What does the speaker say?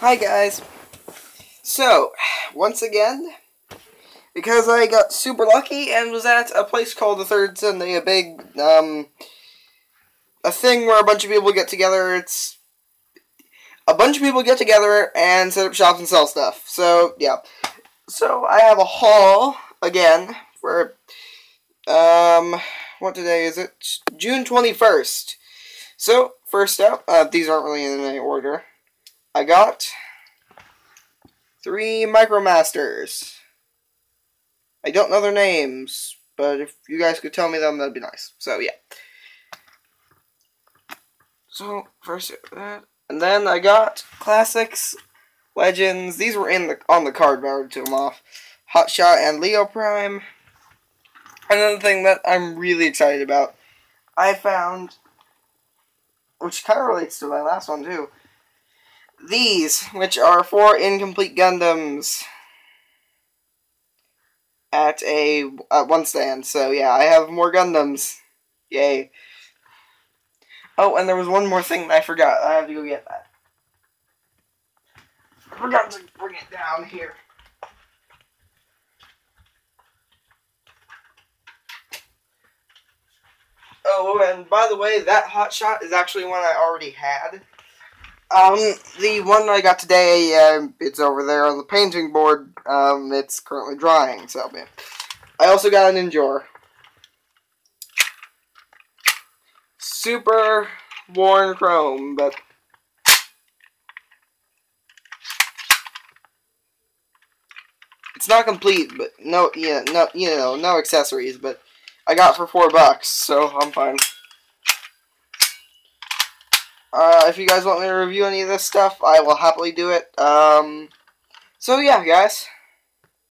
Hi guys. So, once again, because I got super lucky and was at a place called the Third Sunday, a big, um, a thing where a bunch of people get together. It's a bunch of people get together and set up shops and sell stuff. So, yeah. So, I have a haul, again, for, um, what today is it? June 21st. So, first up, uh, these aren't really in any order. I got three Micromasters. I don't know their names, but if you guys could tell me them, that'd be nice. So, yeah. So, first that. And then I got Classics, Legends. These were in the on the card, but I took them off. Hotshot and Leo Prime. Another thing that I'm really excited about, I found, which kind of relates to my last one too, these, which are four incomplete Gundams at a at one stand. So yeah, I have more Gundams. Yay. Oh, and there was one more thing that I forgot. I have to go get that. I forgot to bring it down here. Oh, and by the way, that hot shot is actually one I already had. Um, the one I got today, uh, it's over there on the painting board. Um, it's currently drying, so yeah. I also got an Endure. Super worn chrome, but it's not complete. But no, yeah, no, you know, no accessories. But I got for four bucks, so I'm fine. Uh, if you guys want me to review any of this stuff, I will happily do it. Um, so yeah, guys.